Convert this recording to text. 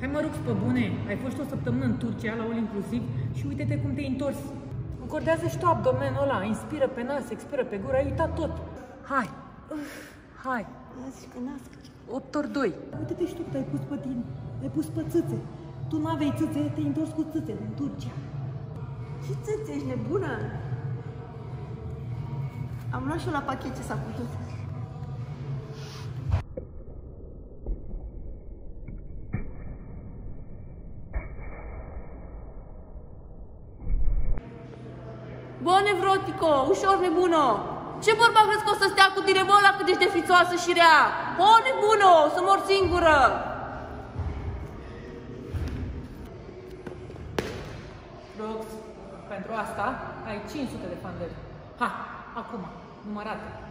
Hai mă rog pe bune, ai fost o săptămână în Turcia la all inclusiv și uite-te cum te-ai întors. Încordează și tu abdomenul ăla, inspiră pe nas, expiră pe gură, ai uitat tot. Hai, Uf, hai, Zici că nasc. 8 ori 2. Uite-te și tu cât ai pus pe tine. Ai pus pe țâțe. Tu n-aveai țâțe, te-ai întors cu țâțe în Turcia. Ce țâțe, ești nebună? Am luat și eu la pachet ce s-a putut. Bă, nevrotico, ușor nebună! Ce bărbat crezi că o să stea cu tine, bă, la cât ești de fițoasă și rea? O, nebună, o să mor singură! Rox, pentru asta ai 500 de fandări. Ha, acum, numărate.